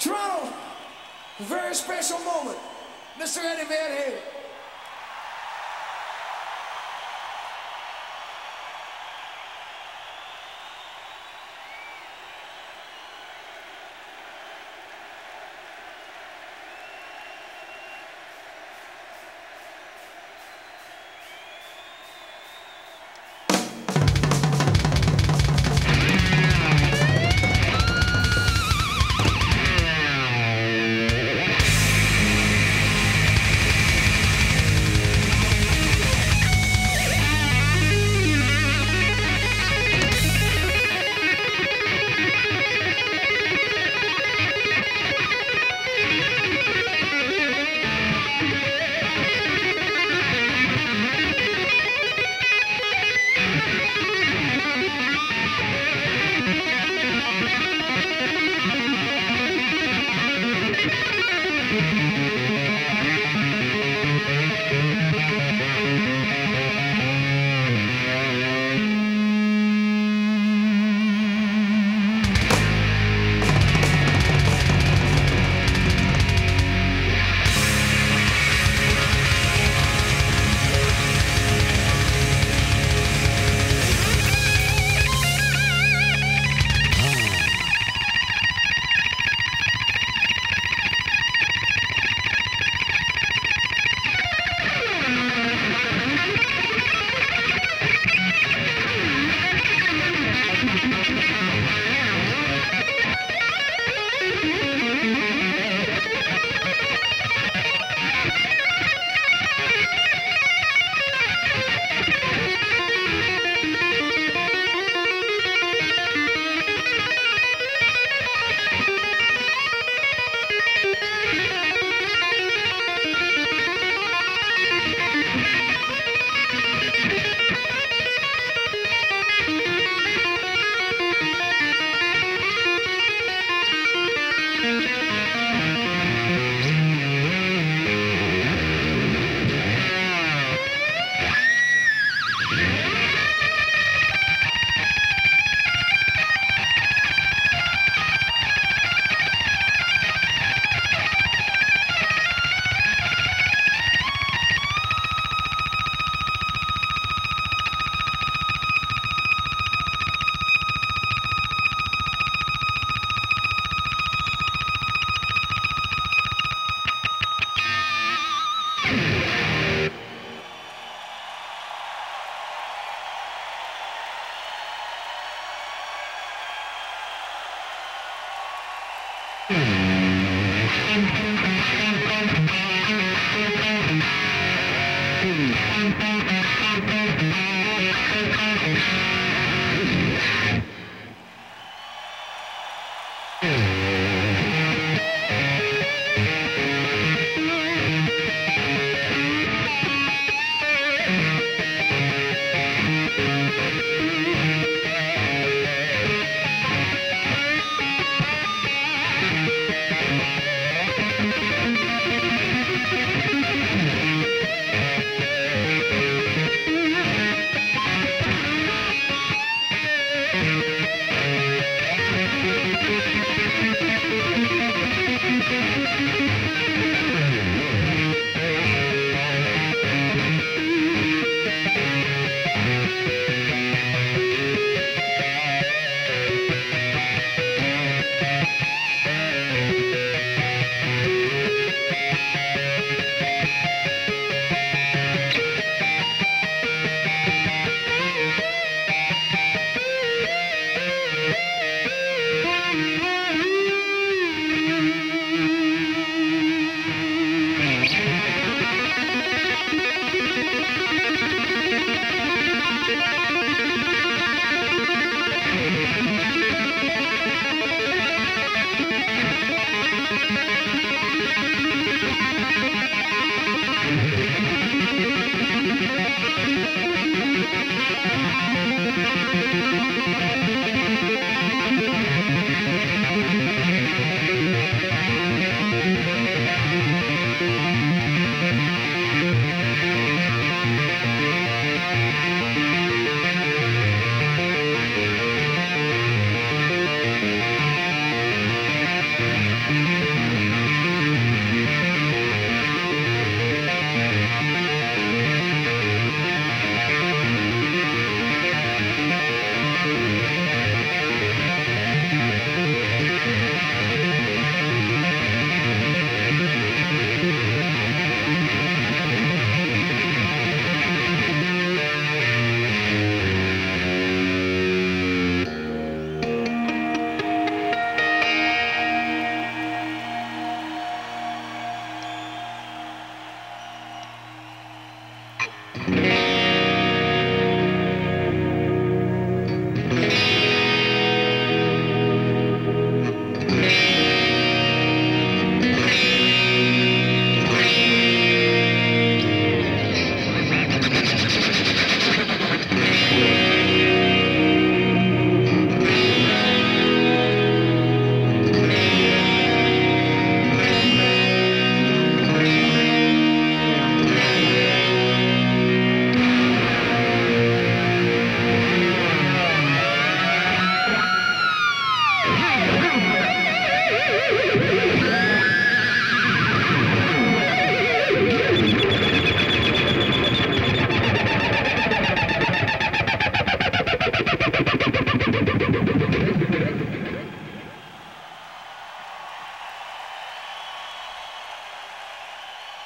Toronto, very special moment. Mr. Eddie Van Halen.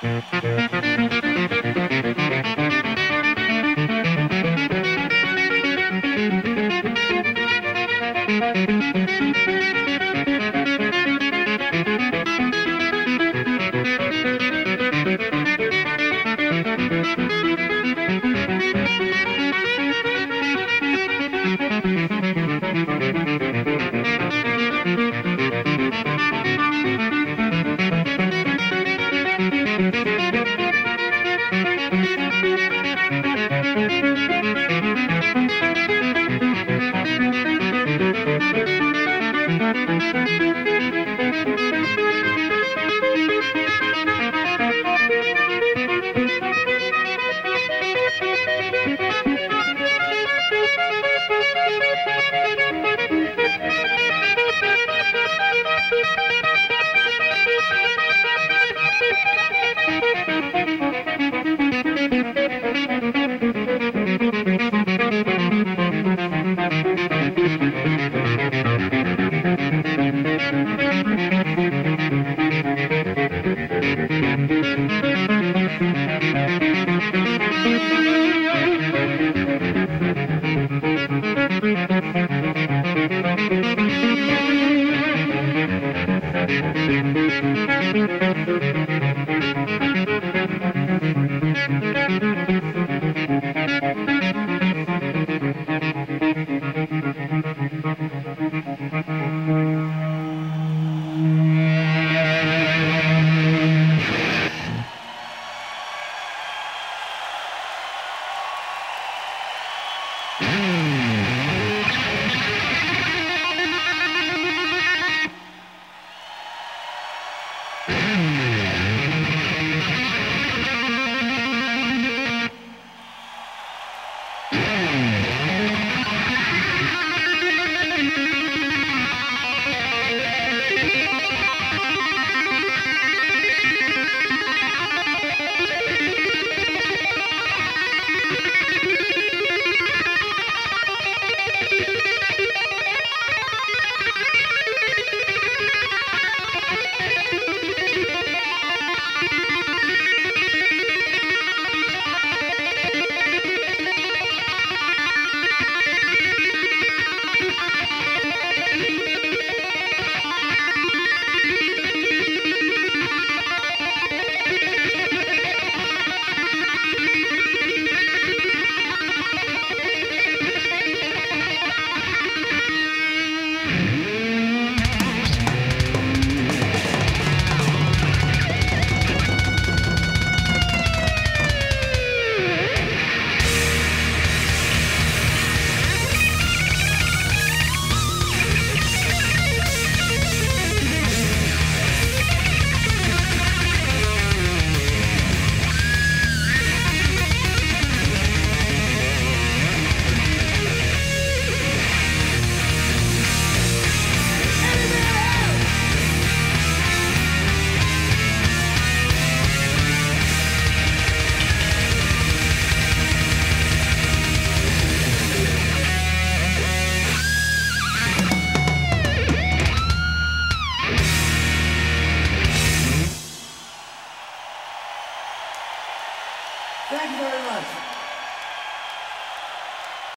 Thank you very much.